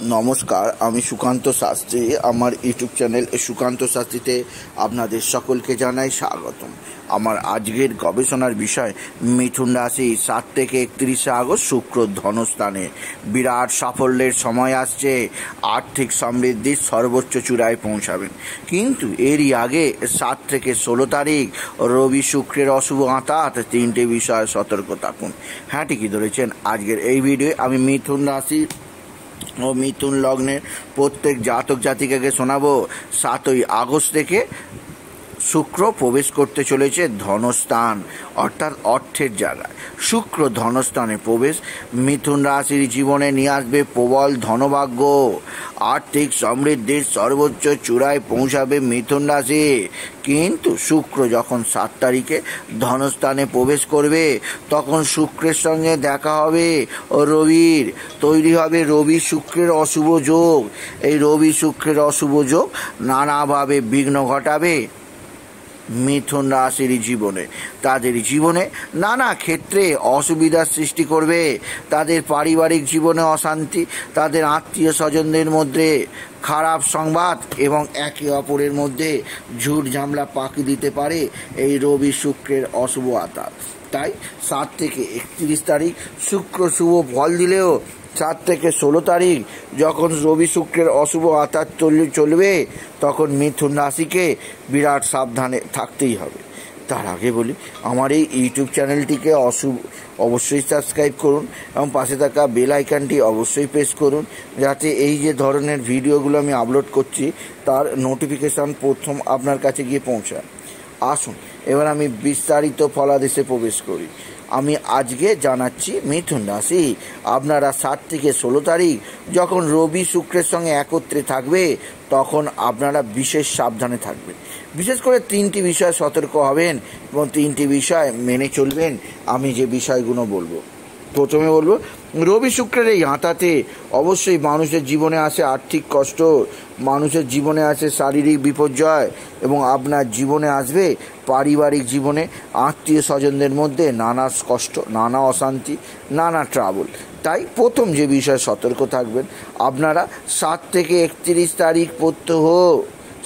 নমস্কার, আমি সুকান্ত শাস্ত্রী। আমার ইউটিউব চ্যানেল সুকান্ত শাস্ত্রীতে আপনাদের সকলকে জানাই স্বাগতম। আমার আজকের গবেষণার বিষয়, মিথুন রাশি সাত থেকে একত্রিশে আগস্ট শুক্র ধনস্থানে। বিরাট সাফল্যের সময় আসছে। আর্থিক সমৃদ্ধির সর্বোচ্চ চূড়ায় পৌঁছাবেন। কিন্তু এরই আগে সাত থেকে ষোলো তারিখ, রবি শুক্রের অশুভ আঁতাত তিনটে বিষয়ে সতর্ক থাকুন। হ্যাঁ ঠিকই ধরেছেন। আজকের এই ভিডিও আমি মিথুন রাশি ও মিথুন লগ্নের প্রত্যেক জাতক জাতিকাকে শোনাবো সাতই আগস্ট থেকে শুক্র প্রবেশ করতে চলেছে ধনস্থান, অর্থাৎ অর্থের জায়গায়। শুক্র ধনস্থানে প্রবেশ, মিথুন রাশির জীবনে নিয়ে আসবে প্রবল ধনভাগ্য। আর্থিক সমৃদ্ধির সর্বোচ্চ চূড়ায় পৌঁছাবে মিথুন রাশি। কিন্তু শুক্র যখন সাত তারিখে ধনস্থানে প্রবেশ করবে, তখন শুক্রের সঙ্গে দেখা হবে রবির। তৈরি হবে রবি শুক্রের অশুভ যোগ। এই রবি শুক্রের অশুভ যোগ নানাভাবে বিঘ্ন ঘটাবে। মিথুন রাশির জীবনে। তাদের জীবনে নানা ক্ষেত্রে অসুবিধার সৃষ্টি করবে। তাদের পারিবারিক জীবনে অশান্তি, তাদের আত্মীয় স্বজনদের মধ্যে খারাপ সংবাদ এবং একে অপরের মধ্যে ঝুট ঝামলা পাকি দিতে পারে এই রবি শুক্রের অশুভ আতাত তাই সাত থেকে একত্রিশ তারিখ শুক্র শুভ ফল দিলেও চার থেকে ষোলো তারিখ যখন রবি শুক্রের অশুভ আতাত চলবে, তখন মিথুন রাশিকে বিরাট সাবধানে থাকতেই হবে। তার আগে বলি, আমার এই ইউটিউব চ্যানেলটিকে অশুভ, অবশ্যই সাবস্ক্রাইব করুন এবং পাশে থাকা বেল আইকনটি অবশ্যই প্রেস করুন, যাতে এই যে ধরনের ভিডিওগুলো আমি আপলোড করছি, তার নোটিফিকেশান প্রথম আপনার কাছে গিয়ে পৌঁছায়। আসুন, এবার আমি বিস্তারিত ফলাদেশে প্রবেশ করি। আমি আজকে জানাচ্ছি মিথুন রাশি। আপনারা সাত থেকে ষোলো তারিখ যখন রবি শুক্রের সঙ্গে একত্রে থাকবে, তখন আপনারা বিশেষ সাবধানে থাকবেন। বিশেষ করে তিনটি বিষয় সতর্ক হবেন এবং তিনটি বিষয় মেনে চলবেন। আমি যে বিষয়গুলো বলব। প্রথমে বলব, রবি শুক্রের এই হাতাতে অবশ্যই মানুষের জীবনে আসে আর্থিক কষ্ট, মানুষের জীবনে আসে শারীরিক বিপর্যয় এবং আপনার জীবনে আসবে পারিবারিক জীবনে আত্মীয় স্বজনদের মধ্যে নানা কষ্ট, নানা অশান্তি, নানা ট্রাবল তাই প্রথম যে বিষয়ে সতর্ক থাকবেন, আপনারা সাত থেকে একত্রিশ তারিখ প্রত্যহ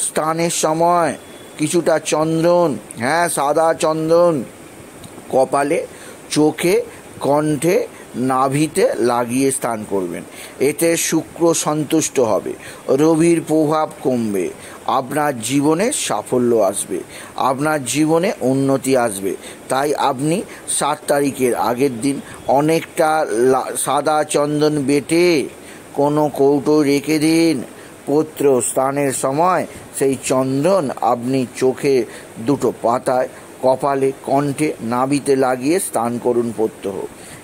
স্থানের সময় কিছুটা চন্দন হ্যাঁ সাদা চন্দন, কপালে, চোখে কণ্ঠে, নাভিতে লাগিয়ে স্থান করবেন। এতে শুক্র সন্তুষ্ট হবে। রবির প্রভাব কমবে। আপনার জীবনে সাফল্য আসবে। আপনার জীবনে উন্নতি আসবে। তাই আপনি সাত তারিখের আগের দিন অনেকটা সাদা চন্দন বেটে কোনো কৌটো রেখে দিন। পত্র স্থানের সময় সেই চন্দন আপনি চোখে দুটো পাতায় কপালে, কণ্ঠে নাবিতে লাগিয়ে স্নান করুন প্রত্যহ।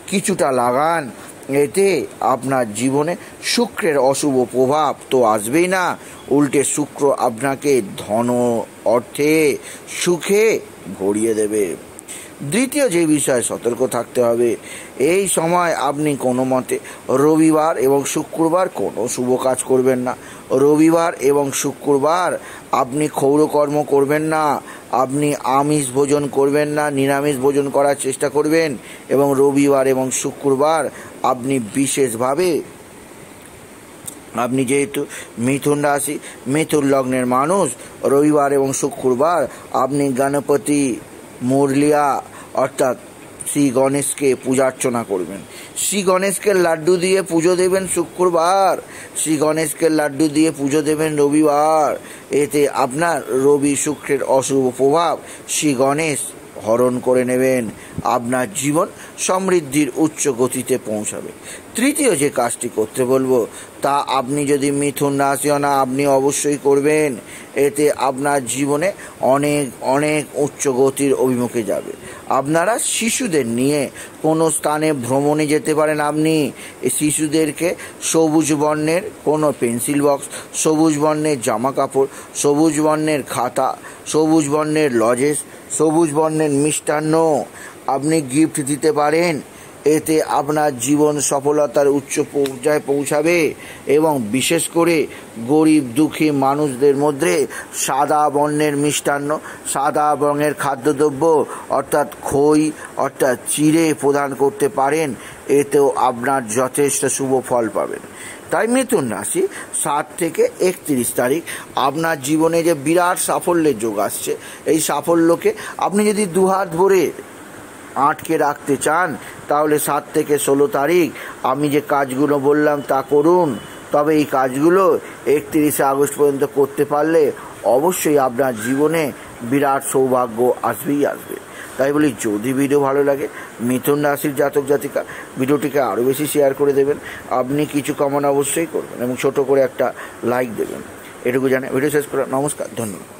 কিছুটা লাগান, এতে আপনার জীবনে শুক্রের অশুভ প্রভাব তো আসবেই না। উল্টে শুক্র আপনাকে ধন, অর্থে সুখে ভরিয়ে দেবে। দ্বিতীয় যে বিষয়ে সতর্ক থাকতে হবে, এই সময় আপনি কোনো মতে রবিবার এবং শুক্রবার কোনো শুভ কাজ করবেন না। রবিবার এবং শুক্রবার আপনি ক্ষৌরকর্ম করবেন না, আপনি আমিষ ভোজন করবেন না, নিরামিষ ভোজন করার চেষ্টা করবেন এবং রবিবার এবং শুক্রবার আপনি বিশেষভাবে, আপনি যেহেতু মিথুন রাশি, মিথুন লগ্নের মানুষ, রবিবার এবং শুক্রবার আপনি গণপতি মুরলিয়া, অর্থাৎ শ্রী গণেশকে পূজার্চনা করবেন। শ্রী গণেশকে লাড্ডু দিয়ে পুজো দেবেন শুক্রবার। শ্রী গণেশকে লাড্ডু দিয়ে পুজো দেবেন রবিবার। এতে আপনার রবি শুক্রের অশুভ প্রভাব। শ্রী গণেশ হরণ করে নেবেন। আপনার জীবন সমৃদ্ধির উচ্চ গতিতে পৌঁছাবে। তৃতীয় যে কাজটি করতে বলব, তা আপনি যদি মিথুন রাশি না আপনি অবশ্যই করবেন। এতে আপনার জীবনে অনেক অনেক উচ্চ গতির অভিমুখে যাবে। আপনারা শিশুদের নিয়ে কোনো স্থানে ভ্রমণে যেতে পারেন। আপনি শিশুদেরকে সবুজ বর্ণের কোনো পেন্সিল বক্স, সবুজ বর্ণের জামা কাপড় সবুজ বর্ণের খাতা, সবুজ বর্ণের লজেস, সবুজ বর্ণের মিষ্টান্ন আপনি গিফট দিতে পারেন। এতে আপনার জীবন সফলতার উচ্চ পর্যায়ে পৌঁছাবে এবং বিশেষ করে গরিব দুঃখী মানুষদের মধ্যে সাদা বর্ণের মিষ্টান্ন, সাদা রঙের খাদ্যদ্রব্য অর্থাৎ খই, অর্থাৎ চিড়ে প্রদান করতে পারেন। এতেও আপনার যথেষ্ট শুভ ফল পাবেন। তাই মিথুন রাশি সাত থেকে একত্রিশ তারিখ আপনার জীবনে যে বিরাট সাফল্যের যোগ আসছে, এই সাফল্যকে আপনি যদি দুহাত ভরে আটকে রাখতে চান, তাহলে সাত থেকে ষোলো তারিখ আমি যে কাজগুলো বললাম তা করুন। তবে এই কাজগুলো একত্রিশে আগস্ট পর্যন্ত করতে পারলে অবশ্যই আপনার জীবনে বিরাট সৌভাগ্য আসবেই আসবে। তাই বলি, যদি ভিডিও ভালো লাগে, মিথুন রাশির জাতক জাতিকা, ভিডিওটিকে আরও বেশি শেয়ার করে দেবেন। আপনি কিছু কামনা অবশ্যই করবেন এবং ছোট করে একটা লাইক দেবেন। এটুকু জানে ভিডিও শেষ করা নমস্কার, ধন্যবাদ।